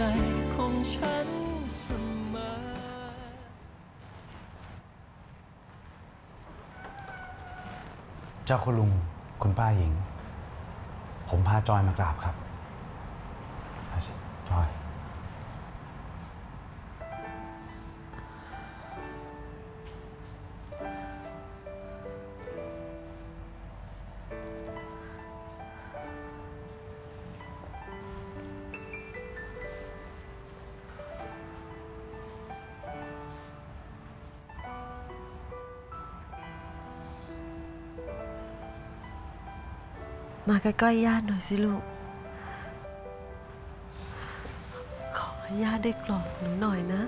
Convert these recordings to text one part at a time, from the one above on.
ใจของฉันเสมอเจ้าคุณลุงคุณป้าหญิง ผมพาจอยมากราบครับ ใกล้ๆญาติหน่อยสิลูก ขอให้ญาติได้กลอดหนูหน่อยนะ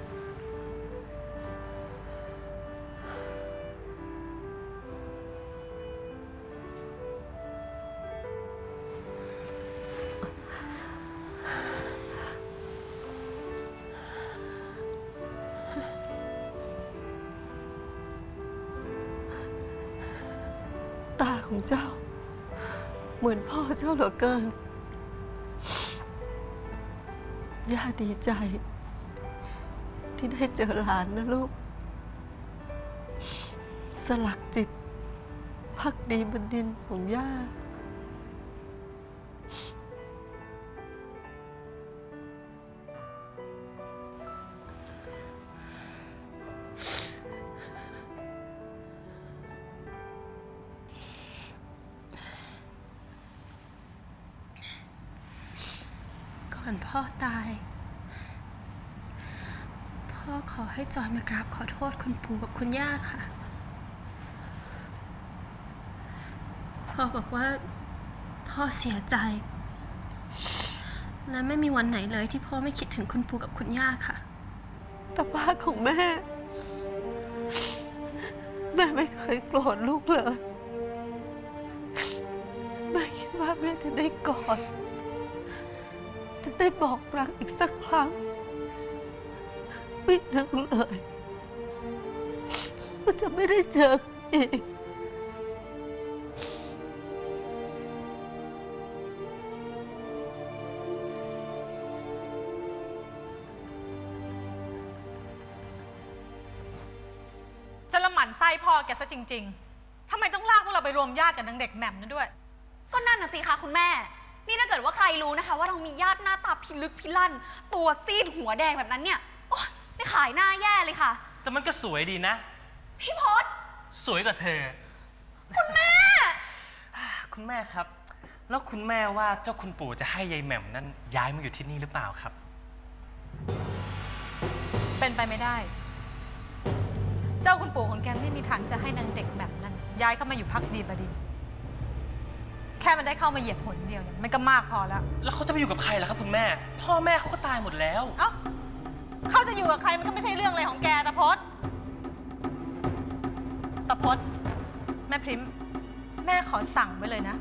มือนพ่อเจ้าเหลือเกิน ย่าดีใจ ที่ได้เจอหลานนะลูก สลักจิตพักดีบนดินของย่า อนพ่อตาย พ่อขอให้จอยมากราบขอโทษคุณปู่กับคุณย่าค่ะ พ่อบอกว่า พ่อเสียใจ และไม่มีวันไหนเลยที่พ่อไม่คิดถึงคุณปู่กับคุณย่าค่ะแต่ป้าของแม่ แม่ไม่เคยโกรธลูกเลย แม่คิดว่าแม่จะได้กอด ได้บอกรักอีกสักครั้ง ไม่นึกเลยว่าจะไม่ได้เจออีก จะละหมั่นไส้พ่อแกซะจริง ๆ ทำไมต้องลากพวกเราไปรวมญาติกับนางเด็กแหม่มนั่นด้วย ก็นั่นน่ะสิคะคุณแม่ นี่ถ้าเกิดว่าใครรู้นะคะ ว่าเรามีญาติหน้าตาพิลึกพิลั่น ตัวซีดหัวแดงแบบนั้นเนี่ยโอ๊ยไม่ขายหน้าแย่เลยค่ะ แต่มันก็สวยดีนะ พี่พศสวยกว่าเธอ คุณแม่ คุณแม่ครับ แล้วคุณแม่ว่าเจ้าคุณปู่จะให้ยายแหม่มนั้นย้ายมาอยู่ที่นี่หรือเปล่าครับ เป็นไปไม่ได้ เจ้าคุณปู่ของแกไม่มีทางจะให้นางเด็กแหม่มนั้น ย้ายเข้ามาอยู่พักดีบดินทร์ แค่มันได้เข้ามาเหยียบหนเดียวเนี่ยมันก็มากพอแล้ว แล้วเขาจะไปอยู่กับใครล่ะครับคุณแม่ พ่อแม่เขาก็ตายหมดแล้ว เอ้าเขาจะอยู่กับใครมันก็ไม่ใช่เรื่องอะไรของแกตะพดตะพดแม่พริมแม่ขอสั่งไว้เลยนะ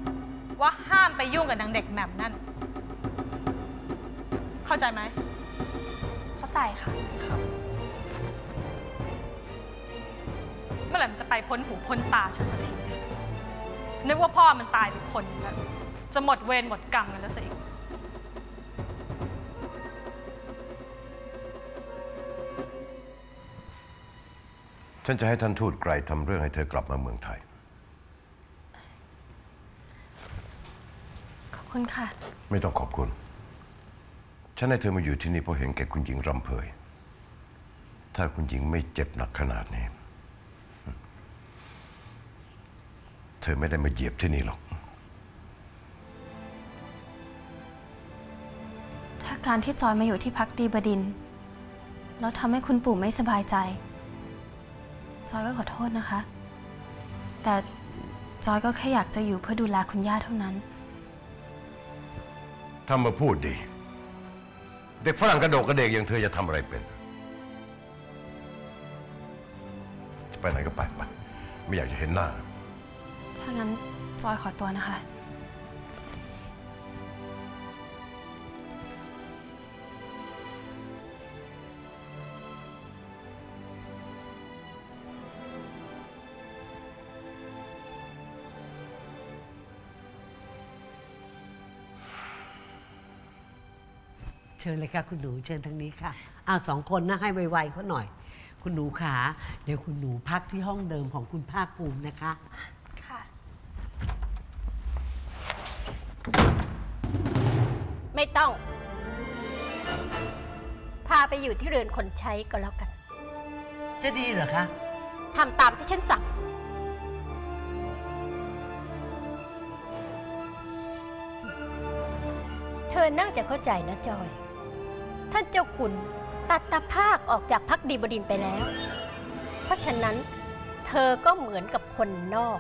ว่าห้ามไปยุ่งกับนางเด็กแหม่มนั่น เข้าใจไหม เข้าใจค่ะ ครับเมื่อไหร่มันจะไปพ้นหูพ้นตาฉันสักทีเนี่ยนึกว่าพ่อมันตายไปคนหนึ่งแล้วจะหมดเวรหมดกรรมกันแล้วสิอีกฉันจะให้ท่านทูตไกลทำเรื่องให้เธอกลับมาเมืองไทย ขอบคุณค่ะ ไม่ต้องขอบคุณ ฉันให้เธอมาอยู่ที่นี่เพราะเห็นแก่คุณหญิงรำเพย ถ้าคุณหญิงไม่เจ็บหนักขนาดนี้ เธอไม่ได้มาเหยียบที่นี่หรอก ถ้าการที่จอยมาอยู่ที่พักดีบดินทร์แล้วทำให้คุณปู่ไม่สบายใจ จอยก็ขอโทษนะคะ แต่จอยก็แค่อยากจะอยู่เพื่อดูแลคุณย่าเท่านั้นถ้ามาพูดดี เด็กฝรั่งกระโดกกระเดกอย่างเธอจะทำอะไรเป็น จะไปไหนก็ไปไปไม่อยากจะเห็นหน้า ถ้างั้นจอยขอตัวนะคะ เชิญเลยค่ะคุณหนูเชิญทางนี้ค่ะอ้าวสองคนนะให้ไวๆเขาหน่อย คุณหนูขาเดี๋ยวคุณหนูพักที่ห้องเดิมของคุณภาคภูมินะคะ ค่ะ ไม่ต้อง พาไปอยู่ที่เรือนคนใช้ก็แล้วกัน จะดีเหรอคะทำตามที่ฉันสั่ง เธอน่าจะเข้าใจนะจอย ท่านเจ้าคุณตัดตาภาคออกจากพักดีบดินทร์ไปแล้ว เพราะฉะนั้นเธอก็เหมือนกับคนนอก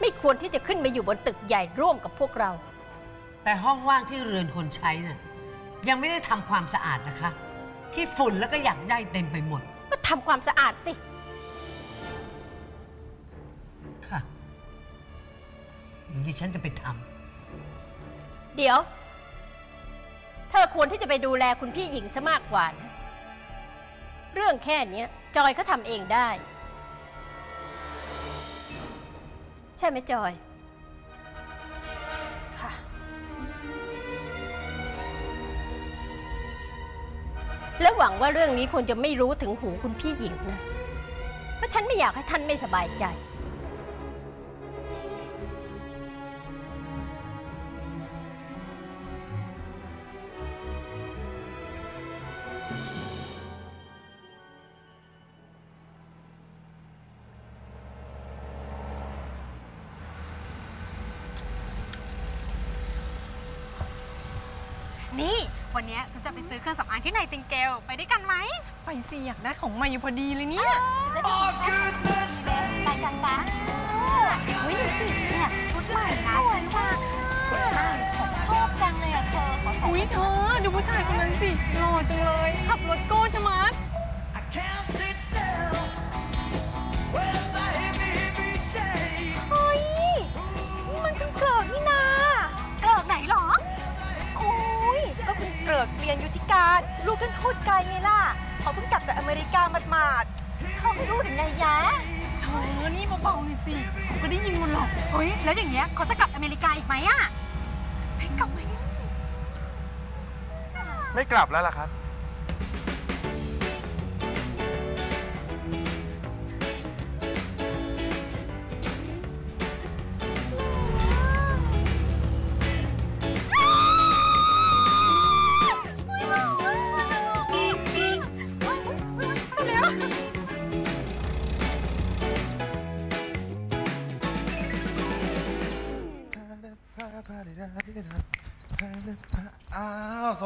ไม่ควรที่จะขึ้นมาอยู่บนตึกใหญ่ร่วมกับพวกเรา แต่ห้องว่างที่เรือนคนใช้น่ะยังไม่ได้ทำความสะอาดนะคะขี้ฝุ่นแล้วก็อยากได้เต็มไปหมด ก็ทำความสะอาดสิ ค่ะเดี๋ยวดิฉันจะไปทเดี๋ยว เธอควรที่จะไปดูแลคุณพี่หญิงซะมากกว่านะเรื่องแค่เนี้ยจอยเขาทำเองได้ ใช่ไหมจอย และหวังว่าเรื่องนี้คงจะไม่รู้ถึงหูคุณพี่หญิงนะ เพราะฉันไม่อยากให้ท่านไม่สบายใจ นี่ วันเนี้ยฉันจะไปซื้อเครื่องสำอางที่ไนติงเกลไปด้วยกันไหม ไปสิอยากได้ของใหม่อยู่พอดีเลยเนี่ยไปกันปะเฮ้ยดูสิเนี่ยชุดใหม่นะสวยมากสวยมากชอบชอบจังเลยอะเธอขอใส่อุ้ยเธอดูผู้ชายคนนั้นสิหล่อจังเลย ขับรถโก้ใช่ไหม ก็คุณเกริกเรียนยุทธิการ ลูกท่านทูตไกลไงล่ะเขาเพิ่งกลับจากอเมริกาหมาดๆเขาไม่รู้ถึงไงยะเธอนี่เบาๆหน่อยสิเขาก็ได้ยินหมดหรอกเฮ้ยแล้วอย่างเงี้ยเขาจะกลับอเมริกาอีกไหมอะเฮ้ยกลับมาไม่กลับแล้วล่ะครับ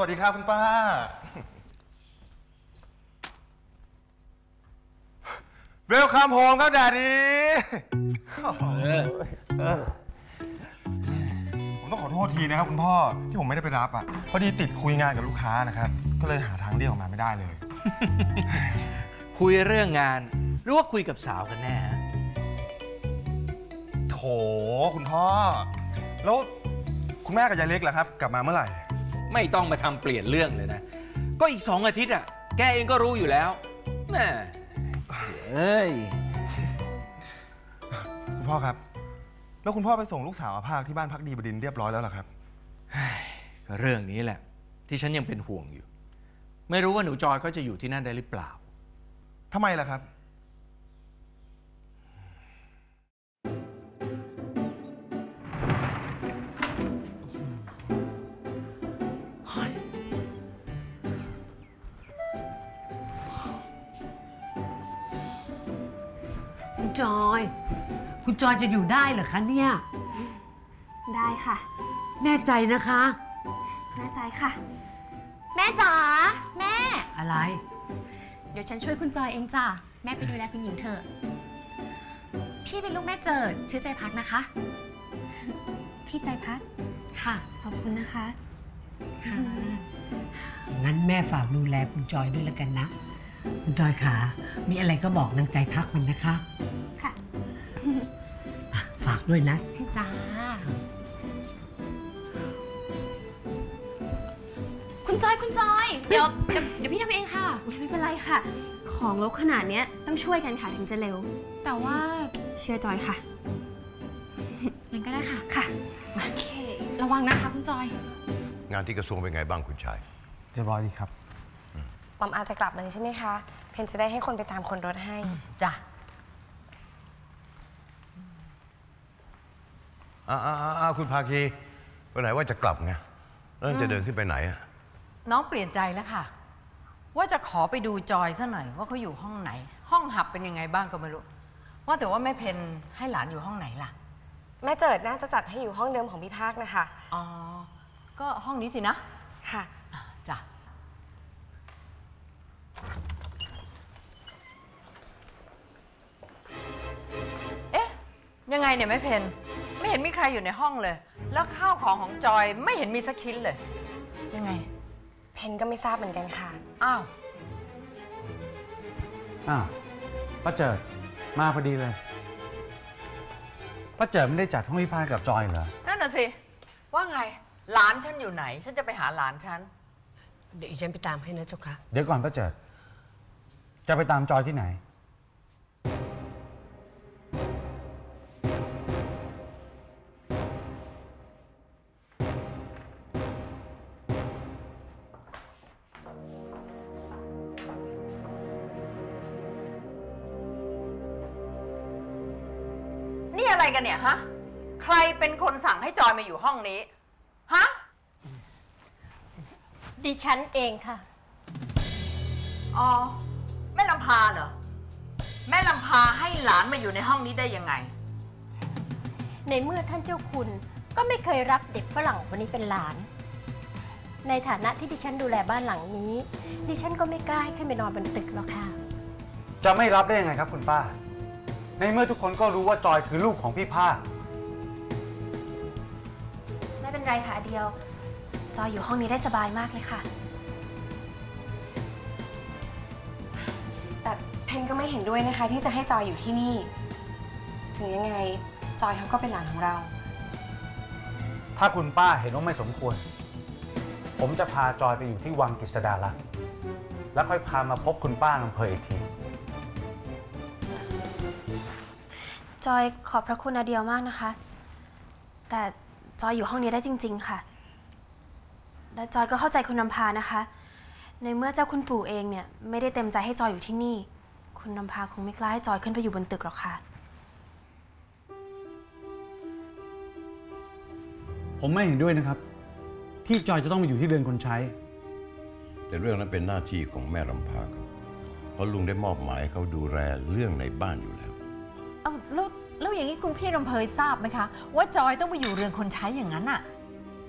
วัสดีครับคุณป้า เวลคัมโฮมครับแดดดีผมต้องขอโทษทีนะครับคุณพ่อที่ผมไม่ได้ไปรับอะ พอดีติดคุยงานกับลูกค้านะครับ ก็เลยหาทางเลี่ยงออกมาไม่ได้เลย คุยเรื่องงานหรือว่าคุยกับสาวกันแน่ฮะโถคุณพ่อ แล้วคุณแม่กับยายเล็กล่ะครับ กลับมาเมื่อไหร่ ไม่ต้องมาทำเปลี่ยนเรื่องเลยนะ ก็อีกสองอาทิตย์อะ แกเองก็รู้อยู่แล้วแม่เสียเอ้ยคุณพ่อครับ แล้วคุณพ่อไปส่งลูกสาวอาภาคที่บ้านพักดีบดินทร์เรียบร้อยแล้วเหรอครับ ก็เรื่องนี้แหละ ที่ฉันยังเป็นห่วงอยู่ ไม่รู้ว่าหนูจอยก็จะอยู่ที่นั่นได้หรือเปล่า ทำไมล่ะครับ จอย คุณจอยจะอยู่ได้เหรอคะเนี่ย ได้ค่ะ แน่ใจนะคะ แน่ใจค่ะ แม่จ๋าแม่ อะไร เดี๋ยวฉันช่วยคุณจอยเองจ้ะแม่ไปดูแลคุณหญิงเถอะ พี่เป็นลูกแม่เจิดชื่อใจพักนะคะ พี่ใจพักค่ะขอบคุณนะคะ ค่ะ งั้นแม่ฝากดูแลคุณจอยด้วยแล้วกันนะ คุณจอยขามีอะไรก็บอกนางใจพักมันนะคะค่ะอะ ฝากด้วยนะ จ้า คุณจอยคุณจอย เดี๋ยวเดี๋ยวเดี๋ยวพี่ทำเองค่ะ ไม่เป็นไรค่ะ ของลบขนาดเนี้ยต้องช่วยกันค่ะถึงจะเร็ว แต่ว่าเชื่อจอยค่ะงั้นก็ได้ค่ะ ค่ะ โอเค ระวังนะคะคุณจอยงงานที่กระทรวงเป็นไงบ้างคุณชาย เรียบร้อยดีครับ ปอมอาจจะกลับเลยใช่ไหมคะ เพนจะได้ให้คนไปตามคนรถให้ จ้ะอ้าวอ้าวอ้าวคุณภาคีไปไหนว่าจะกลับไงแล้วจะเดินขึ้นไปไหนอะน้องเปลี่ยนใจแล้วค่ะ ว่าจะขอไปดูจอยซะหน่อยว่าเขาอยู่ห้องไหน ห้องหับเป็นยังไงบ้างก็ไม่รู้ ว่าแต่ว่าแม่เพนให้หลานอยู่ห้องไหนล่ะ แม่เจิดน่าจะจัดให้อยู่ห้องเดิมของพี่ภาคนะคะ อ๋อ ก็ห้องนี้สินะ ค่ะจ้ะ ยังไงเนี่ยแม่เพนไม่เห็นมีใครอยู่ในห้องเลย แล้วข้าวของของจอยไม่เห็นมีสักชิ้นเลย ยังไง เพนก็ไม่ทราบเหมือนกันค่ะ อ้าว อ้าวป้าเจิดมาพอดีเลยป้าเจิดไม่ได้จัดห้องพิพาทกับจอยเหรอ นั่นน่ะสิ ว่าไง หลานฉันอยู่ไหน ฉันจะไปหาหลานฉัน เดี๋ยวอีฉันไปตามให้นะเจ้าค่ะ เดี๋ยวก่อนป้าเจิด จะไปตามจอยที่ไหนนี่ มาอยู่ห้องนี้ ฮะ ดิฉันเองค่ะ อ๋อ แม่ลำพาเหรอ แม่ลำพาให้หลานมาอยู่ในห้องนี้ได้ยังไง ในเมื่อท่านเจ้าคุณก็ไม่เคยรับเด็กฝรั่งคนนี้เป็นหลาน ในฐานะที่ดิฉันดูแลบ้านหลังนี้ ดิฉันก็ไม่กล้าให้ขึ้นไปนอนบนตึกหรอกค่ะ จะไม่รับได้ยังไงครับคุณป้า ในเมื่อทุกคนก็รู้ว่าจอยคือลูกของพี่ภาคไม่ เป็นไรค่ะเดียว จอยอยู่ห้องนี้ได้สบายมากเลยค่ะ แต่เพนก็ไม่เห็นด้วยนะคะ ที่จะให้จอยอยู่ที่นี่ ถึงยังไงจอยเขาก็เป็นหลานของเรา ถ้าคุณป้าเห็นว่าไม่สมควร ผมจะพาจอยไปอยู่ที่วังกฤษดาลักษณ์แล้วค่อยพามาพบคุณป้าอำเภออีกทีจอยขอบพระคุณอาเดียวมากนะคะ แต่ จอยอยู่ห้องนี้ได้จริง ๆ ค่ะ และจอยก็เข้าใจคุณนำพานะคะ ในเมื่อเจ้าคุณปู่เองเนี่ยไม่ได้เต็มใจให้จอยอยู่ที่นี่ คุณนำพาคงไม่กล้าให้จอยขึ้นไปอยู่บนตึกหรอกค่ะ ผมไม่เห็นด้วยนะครับ ที่จอยจะต้องมาอยู่ที่เรือนคนใช้ แต่เรื่องนั้นเป็นหน้าที่ของแม่ลำพาเขาเพราะลุงได้มอบหมายให้เขาดูแลเรื่องในบ้านอยู่แล้ว เอาแล้ว แล้วอย่างนี้คุณพี่ลำเพยทราบไหมคะ ว่าจอยต้องมาอยู่เรือนคนใช้อย่างนั้นอะ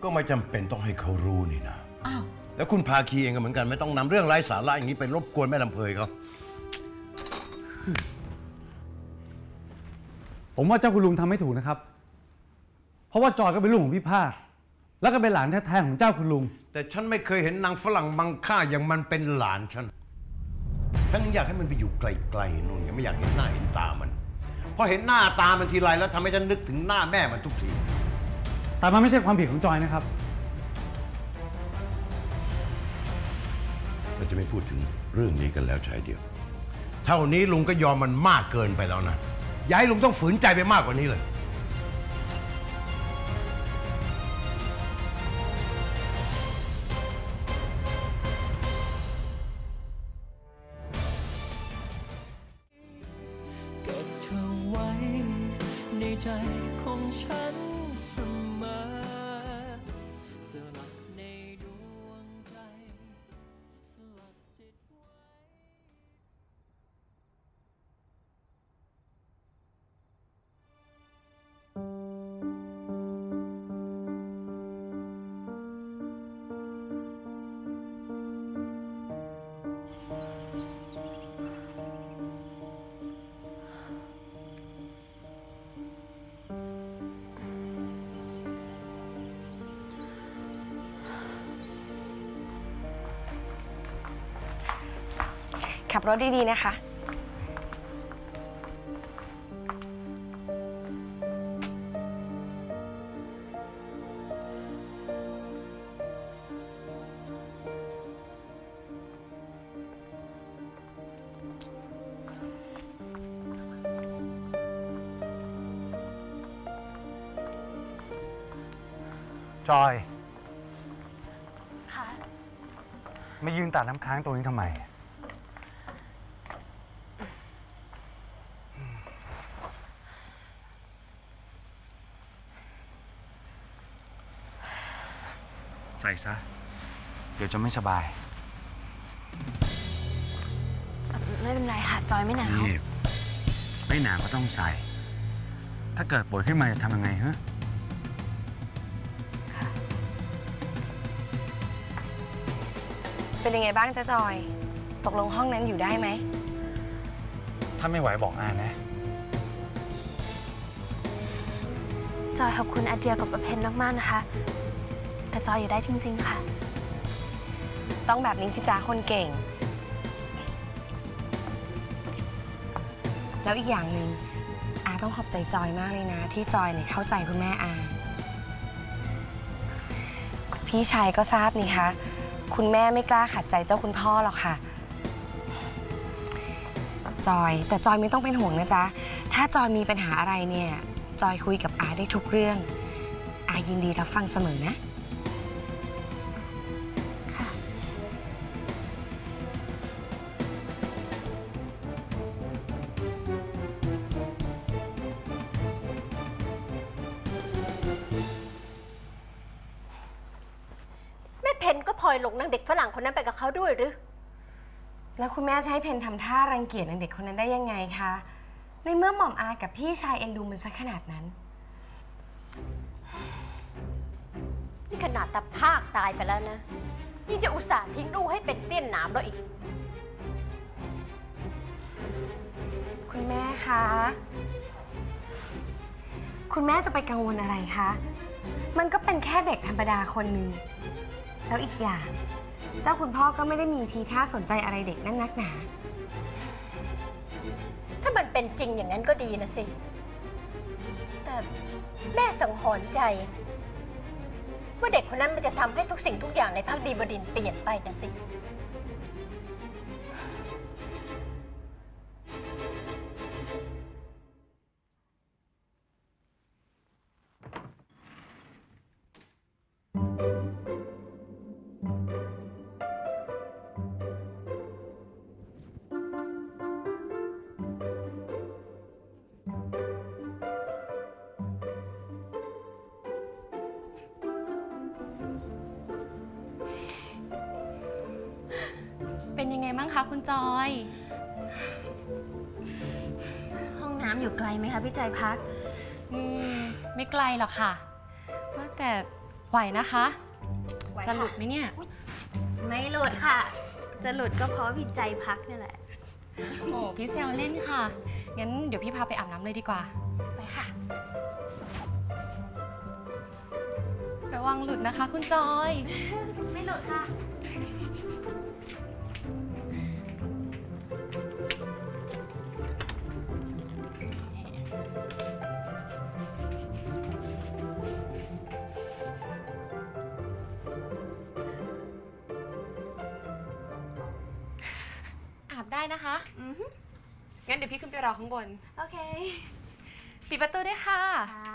ก็ไม่จำเป็นต้องให้เขารู้นี่นะ อ้าว แล้วคุณพาคีเองก็เหมือนกันไม่ต้องนำเรื่องไร้สาระอย่างนี้ไปรบกวนแม่ลำเพยเขาผมว่าเจ้าคุณลุงทำไม่ถูกนะครับ เพราะว่าจอยก็เป็นลูกของพี่ภาคแล้วก็เป็นหลานแท้ๆของเจ้าคุณลุง แต่ฉันไม่เคยเห็นนางฝรั่งมังค่าอย่างมันเป็นหลานฉันฉันอยากให้มันไปอยู่ไกลๆนู่นยังไม่อยากเห็นหน้าเห็นตามัน พอเห็นหน้าตามันทีไรแล้วทำให้ฉันนึกถึงหน้าแม่มันทุกที แต่มันไม่ใช่ความผิดของจอยนะครับ เราจะไม่พูดถึงเรื่องนี้กันแล้วชายเดียว เท่านี้ลุงก็ยอมมันมากเกินไปแล้วนะ อย่าให้ลุงต้องฝืนใจไปมากกว่านี้เลย ขับรถดีๆนะคะ จอยมายืนตัดน้ำค้างตรงนี้ทำไม ใจซะ เดี๋ยวจะไม่สบาย ไม่เป็นไรค่ะ จอยไม่หนาวนี่ไม่หนาวก็ต้องใส่ ถ้าเกิดป่วยขึ้นมาจะทำยังไงฮะเป็นยังไงบ้างจ๊ะจอย ตกลงห้องนั้นอยู่ได้ไหม ถ้าไม่ไหวบอกอานะ จอยขอบคุณอาเดียกับประเพนมาก ๆ นะคะ แต่จอยอยู่ได้จริง ๆ ค่ะ ต้องแบบนี้สิจ้าคนเก่ง แล้วอีกอย่างหนึ่งอาต้องขอบใจจอยมากเลยนะ ที่จอยเนี่ยเข้าใจคุณแม่อาพี่ชายก็ทราบนี่คะคุณแม่ไม่กล้าขัดใจเจ้าคุณพ่อหรอกค่ะ จอย แต่จอยไม่ต้องเป็นห่วงนะจ๊ะ ถ้าจอยมีปัญหาอะไรเนี่ย จอยคุยกับอาได้ทุกเรื่อง อายินดีรับฟังเสมอนะ คนนั้นไปกับเขาด้วยหรือ แล้วคุณแม่จะให้เพนทำท่ารังเกียจนางเด็กคนนั้นได้ยังไงคะ ในเมื่อหม่อมอากับพี่ชายเอ็นดูมันซะขนาดนั้น นี่ขนาดตาภาคตายไปแล้วนะ นี่จะอุตส่าห์ทิ้งลูกให้เป็นเสี้ยนหนามแล้วอีก คุณแม่คะ คุณแม่จะไปกังวลอะไรคะ มันก็เป็นแค่เด็กธรรมดาคนหนึ่ง แล้วอีกอย่าง เจ้าคุณพ่อก็ไม่ได้มีทีท่าสนใจอะไรเด็กนั่นนักหนา ถ้ามันเป็นจริงอย่างนั้นก็ดีนะสิ แต่แม่สังหรณ์ใจ ว่าเด็กคนนั้นมันจะทำให้ทุกสิ่งทุกอย่างในพักดีบดินเปลี่ยนไปนะสิ คะคุณจอย ห้องน้ำอยู่ไกลไหมคะพี่ใจพัก อืม ไม่ไกลหรอกค่ะ ว่าแต่ไหวนะคะจะหลุดไหมเนี่ย ไม่หลุดค่ะ จะหลุดก็เพราะพี่ใจพักนี่แหละ โอ้พี่เซลเล่นค่ะ งั้นเดี๋ยวพี่พาไปอาบน้ำเลยดีกว่า ไปค่ะ ระวังหลุดนะคะ คุณจอย ไม่หลุดค่ะ นะคะงั้นเดี๋ยวพี่ขึ้นไปรอข้างบน โอเค ปิดประตูด้วยค่ะเสียงอะ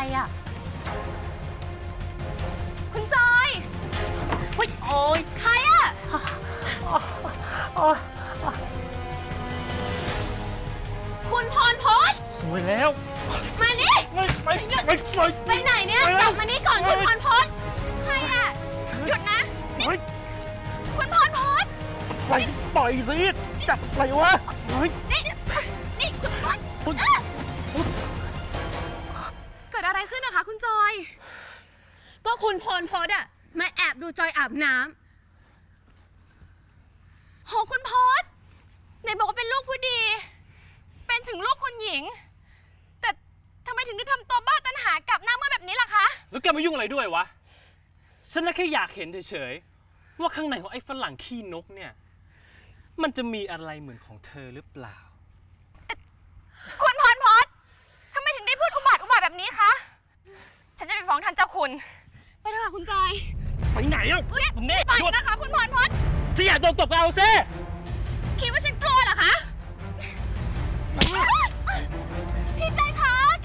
ไรอ่ คะคุณจอย ก็คุณพรพศอะมาแอบดูจอยอาบน้ำโหคุณพศไหนบอกว่าเป็นลูกผู้ดี เป็นถึงลูกคุณหญิง แต่ทำไมถึงได้ทำตัวบ้าตันหากับหน้าเมื่อแบบนี้ล่ะคะ แล้วแกมายุ่งอะไรด้วยวะ ฉันน่ะแค่อยากเห็นเฉยๆ ว่าข้างในของไอ้ฝรั่งขี้นกเนี่ย มันจะมีอะไรเหมือนของเธอหรือเปล่า คุณพรพศทำไมถึงได้พูดอุบาทอุบาทแบบนี้คะ ฉันจะไปฟ้องท่านเจ้าคุณ ไปเถอะค่ะคุณจอยไปไหนอะเฮ้ยคุณเน่ปล่อยหยุดนะคะ คุณพรพศที่อยากโดนตบก็เอาซิคิดว่าฉันกลัวเหรอคะพี่ใจพัด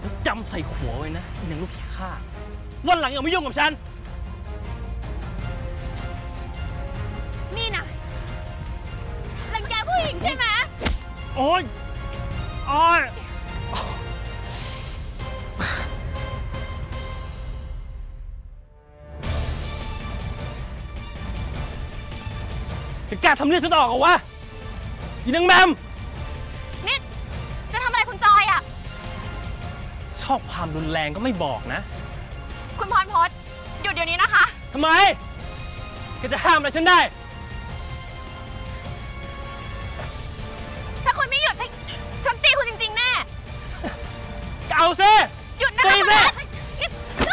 แล้วจำใส่หัวไว้นะไอ้นางลูกขี้ข้าวันหลังอย่ามายุ่งกับฉัน นี่นะรังแกผู้หญิงใช่ไหมโอ๊ยโอ๊ย จะกล้าทำเรื่องฉันออกเหรอวะยีนางแมมนี่จะทำอะไรคุณจอยอะชอบความรุนแรงก็ไม่บอกนะ คุณพรพศหยุดเดี๋ยวนี้นะคะ ทำไมแกจะห้ามอะไรฉันได้ ถ้าคุณไม่หยุดให้ฉันตีคุณจริงๆแน่ ก็เอาซิหยุดนะคะตีคุณสิ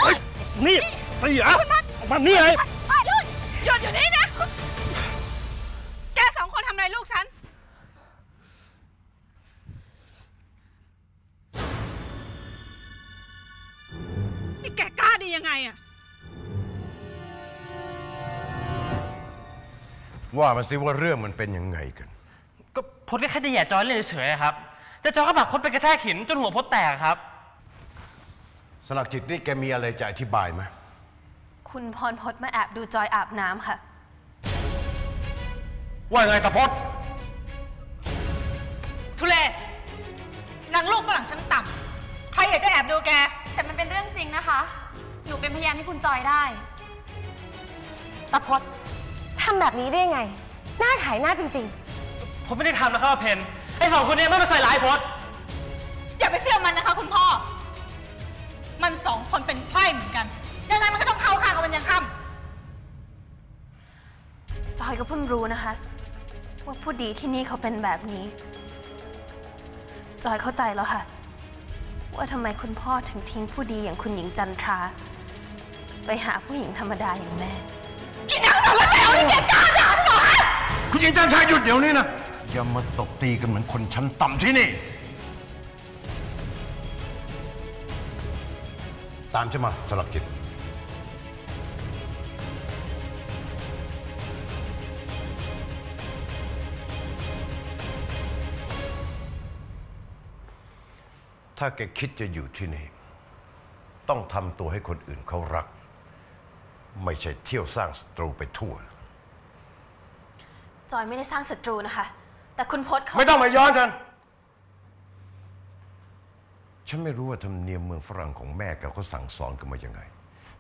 พัดนี่ตีเหรอออกมานี่เลย แกกล้าดียังไงอะว่ามันสิว่าเรื่องมันเป็นยังไงกัน ก็พดก็แค่จะแหย่จอยเล่นเฉยๆอะครับ แต่จอยก็ผลักพดไปกระแทกหินจนหัวพดแตกครับ สลักจิตนี่แกมีอะไรจะอธิบายไหมคุณพรพศมาแอบดูจอยอาบน้ำค่ะ ว่าไงตะพดทุเลนางลูกฝรั่งชั้นต่ำใครอยากจะแอบดูแกแต่มัน เป็นเรื่องจริงนะคะ หนูเป็นพยานให้คุณจอยได้ ตะพดทำแบบนี้ได้ยังไง หน้าขายหน้าจริง ผมไม่ได้ทำนะครับว่าเพนไอ้สองคนเนี้ไม่มาใส่ร้ายพดอย่าไปเชื่อมันนะคะคุณพ่อ มันสองคนเป็นไพร่เหมือนกัน ยังไงมันก็ต้องเข้าข้างกันมันยังค่ำจอยก็เพิ่งรู้นะคะ ว่าผู้ดีที่นี่เขาเป็นแบบนี้ จอยเข้าใจแล้วค่ะ ว่าทำไมคุณพ่อถึงทิ้งผู้ดีอย่างคุณหญิงจันทรา ไปหาผู้หญิงธรรมดาอย่างแม่คุณหญิงจันทราหยุดเดี๋ยวนี้นะ อย่ามาตบตีกันเหมือนคนชั้นต่ำที่นี่ ตามฉันมาสลักจิต ถ้าแกคิดจะอยู่ที่นี่ ต้องทำตัวให้คนอื่นเขารัก ไม่ใช่เที่ยวสร้างศัตรูไปทั่ว จอยไม่ได้สร้างศัตรูนะคะ แต่คุณพศเขาไม่ต้องมาย้อนฉัน ฉันไม่รู้ว่าธรรมเนียมเมืองฝรั่งของแม่แกเขาสั่งสอนกันมายังไง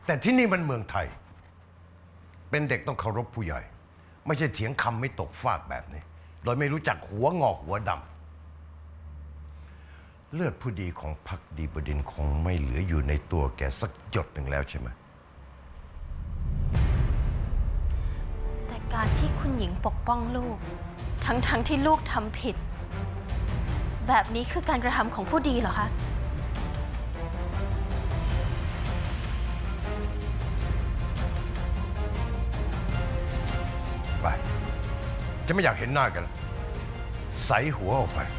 แต่ที่นี่มันเมืองไทย เป็นเด็กต้องเคารพผู้ใหญ่ ไม่ใช่เถียงคำไม่ตกฟากแบบนี้ โดยไม่รู้จักหัวงอกหัวดำ เลือดผู้ดีของพักดีบดินทร์คงไม่เหลืออยู่ในตัวแกสักหยดหนึ่งแล้วใช่ไหม แต่การที่คุณหญิงปกป้องลูก ทั้งๆทที่ลูกทำผิด แบบนี้คือการกระทำของผู้ดีเหรอคะ ไป จะไม่อยากเห็นหน้ากันแล้วใส่หัวออกไปไป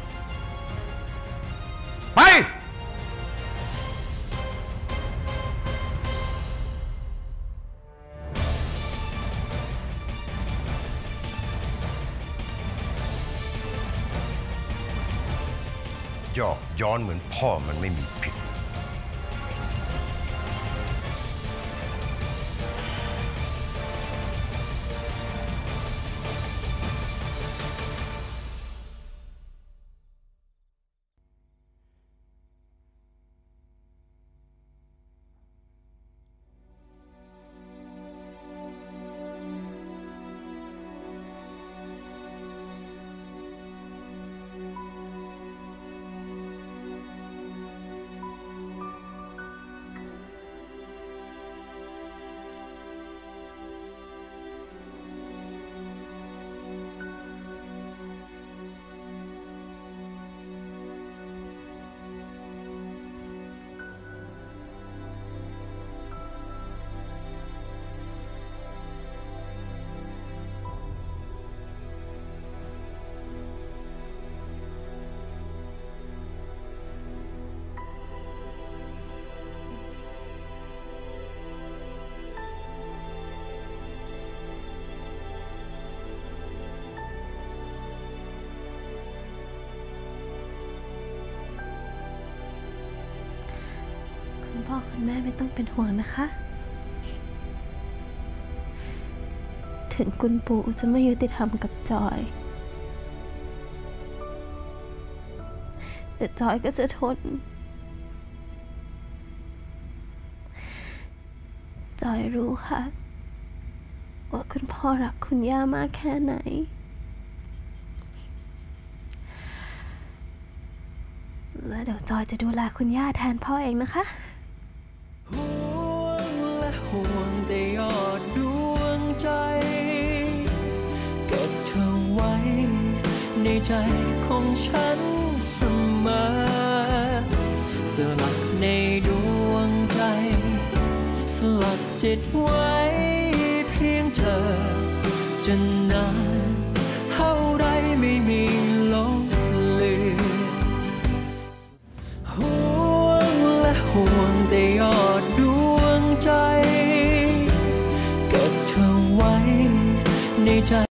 ยอกย้อนเหมือนพ่อมันไม่มีผิด แม่ไม่ต้องเป็นห่วงนะคะ ถึงคุณปู่จะไม่ยุติธรรมกับจอย แต่จอยก็จะทน จอยรู้ค่ะ ว่าคุณพ่อรักคุณย่ามากแค่ไหนและเดี๋ยวจอยจะดูแลคุณย่าแทนพ่อเองนะคะและ แต่ยอดดวงใจ เก็บเธอไว้ ในใจของฉันเสมอสลักในดวงใจ สลักจิตไว้เพียงเธอจะนาน